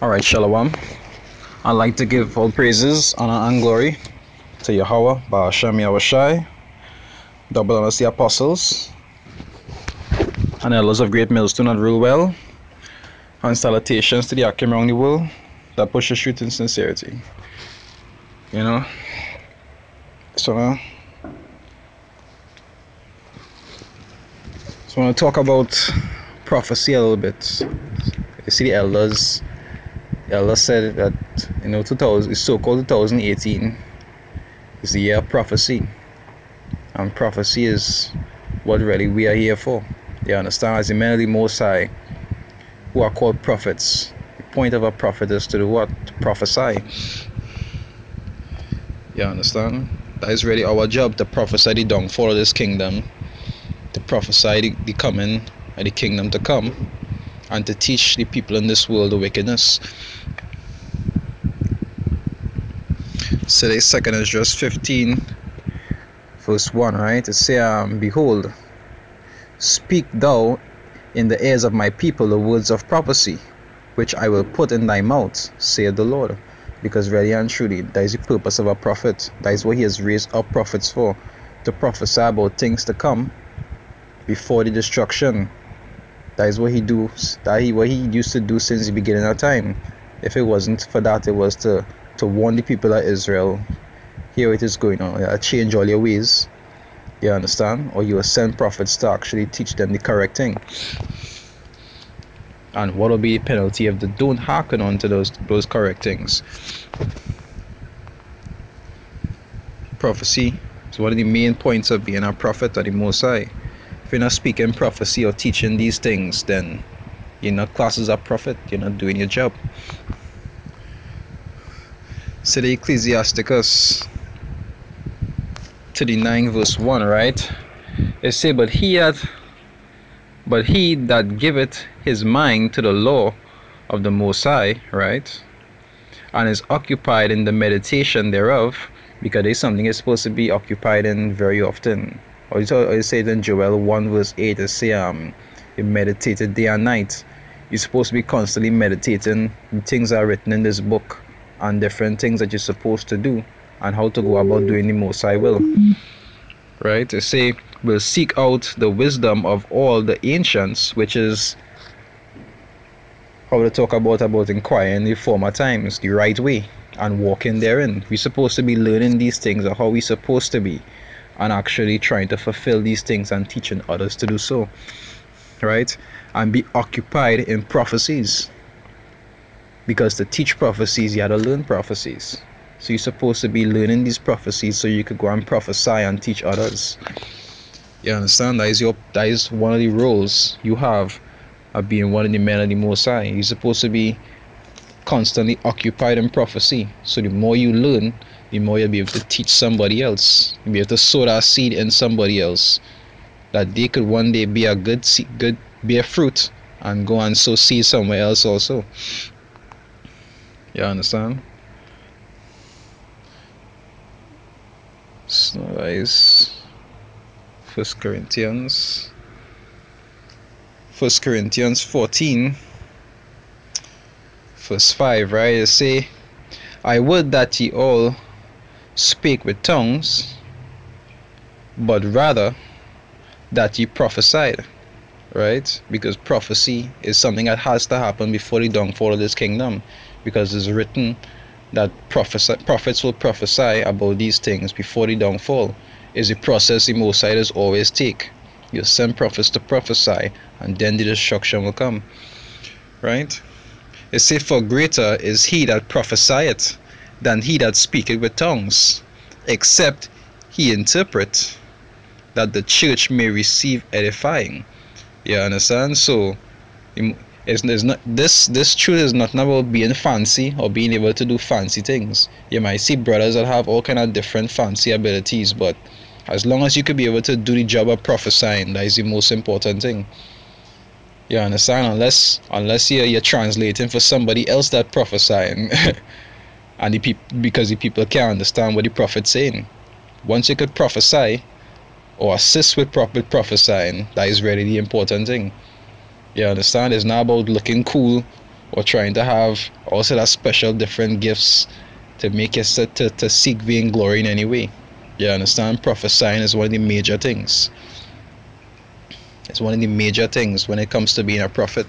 All right, Shalom. I'd like to give all praises, honor, and glory to Yahweh, Ba'ashem Yahushai, double honors the apostles, and elders of Great Millstone that rule well, and salutations to the Akim around the world that push the truth in sincerity. You know? So now, so I want to talk about prophecy a little bit. You see the elders Ella said that you know 2000 so-called 2018 is the year of prophecy. And prophecy is what really we are here for. You understand? As the men of the most high who are called prophets the point of a prophet is to do what? To prophesy. You understand? That is really our job to prophesy the downfall of this kingdom to prophesy the, the coming of the kingdom to come and to teach the people in this world the wickedness. So the Second Esdras 15 verse 1, right? It say, um, Behold, speak thou in the ears of my people the words of prophecy, which I will put in thy mouth, saith the Lord. Because really and truly, that is the purpose of a prophet. That is what he has raised up prophets for, to prophesy about things to come before the destruction that is what he do. That he what he used to do since the beginning of time. If it wasn't for that, it was to to warn the people of Israel. Here it is going on. Change all your ways. You understand? Or you will send prophets to actually teach them the correct thing. And what will be the penalty if they don't hearken on to those those correct things? Prophecy is one of the main points of being a prophet of the Most High if you're not speaking prophecy or teaching these things, then you're not classed as a prophet. You're not doing your job. So the Ecclesiasticus 39 verse 1, right? It say, but he had but he that giveth his mind to the law of the Most High, right? And is occupied in the meditation thereof, because it's something is supposed to be occupied in very often or you say in Joel 1 verse 8 it say um you meditated day and night you're supposed to be constantly meditating things are written in this book and different things that you're supposed to do and how to go about doing the most I will. Right? To say we'll seek out the wisdom of all the ancients which is how to talk about about inquiring the former times the right way and walking therein. We're supposed to be learning these things or how we're supposed to be and actually trying to fulfill these things and teaching others to do so. Right? And be occupied in prophecies because to teach prophecies you had to learn prophecies so you're supposed to be learning these prophecies so you could go and prophesy and teach others you understand that is your that is one of the roles you have of being one of the men of the most high you're supposed to be constantly occupied in prophecy so the more you learn the more you'll be able to teach somebody else. You'll be able to sow that seed in somebody else. That they could one day be a good good bear fruit and go and sow seed somewhere else also. You understand? So guys First Corinthians First Corinthians 14 verse 5 right you say I would that ye all speak with tongues, but rather that ye prophesied. Right? Because prophecy is something that has to happen before the downfall of this kingdom. Because it's written that prophesy, prophets will prophesy about these things before the downfall. Is a process the most always take. You send prophets to prophesy, and then the destruction will come. Right? It says, For greater is he that prophesieth than he that speaketh with tongues, except he interpret, that the church may receive edifying. You understand? So, it's, it's not this this truth is not about being fancy or being able to do fancy things. You might see brothers that have all kind of different fancy abilities, but as long as you could be able to do the job of prophesying, that is the most important thing. You understand? Unless unless you're, you're translating for somebody else that prophesying. and the people because the people can't understand what the prophet's saying. Once you could prophesy or assist with prophet prophesying, that is really the important thing. You understand? It's not about looking cool or trying to have also that special different gifts to make us to, to, to seek vain glory in any way. You understand? Prophesying is one of the major things. It's one of the major things when it comes to being a prophet.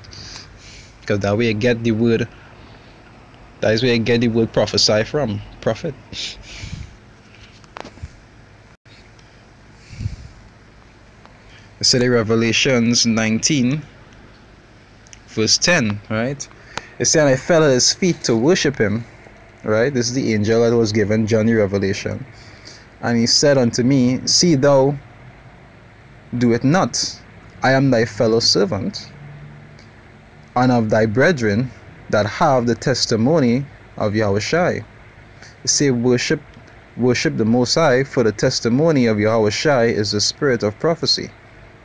Because that way you get the word that is where you get the word prophesy from. Prophet. Say Revelations 19 verse 10, right? It said, I fell at his feet to worship him, right? This is the angel that was given John the Revelation. And he said unto me, See thou do it not. I am thy fellow servant, and of thy brethren that have the testimony of Yahushai. Say worship worship the Most High, for the testimony of Yahushai is the spirit of prophecy.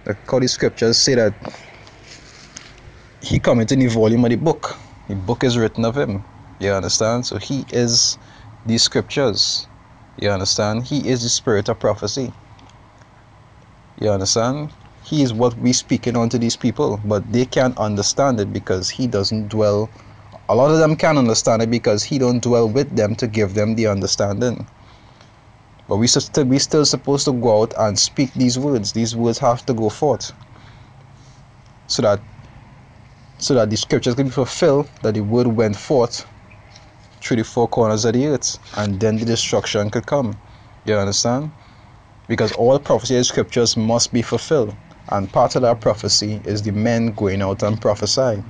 The Holy Scriptures say that he in the volume of the book. The book is written of him. You understand? So he is the scriptures. You understand? He is the spirit of prophecy. You understand? He is what we speaking unto these people, but they can't understand it because he doesn't dwell. A lot of them can understand it because he don't dwell with them to give them the understanding. But we still we still supposed to go out and speak these words. These words have to go forth, so that so that the scriptures can be fulfilled. That the word went forth through the four corners of the earth, and then the destruction could come. You understand? Because all prophecy and scriptures must be fulfilled. And part of that prophecy is the men going out and prophesying,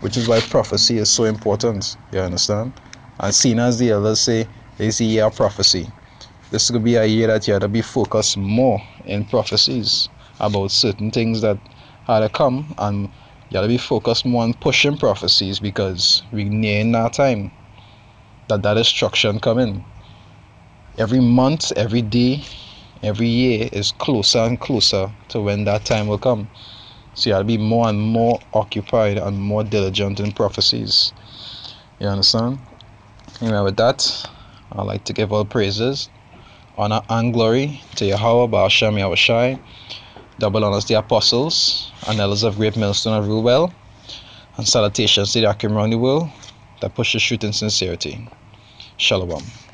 which is why prophecy is so important. You understand? And seen as the elders say, is a year of prophecy. This to be a year that you have to be focused more in prophecies about certain things that are to come, and you to be focused more on pushing prophecies because we're nearing that time that that destruction coming. Every month, every day, every year is closer and closer to when that time will come. So you to be more and more occupied and more diligent in prophecies. You understand? Anyway, with that, I'd like to give all praises, honor, and glory to Yahweh, Ba'ashem, Yahushai, double honors the apostles and elders of Great Millstone of Well, and salutations to the Akim around the world that pushes truth in sincerity. Shalom.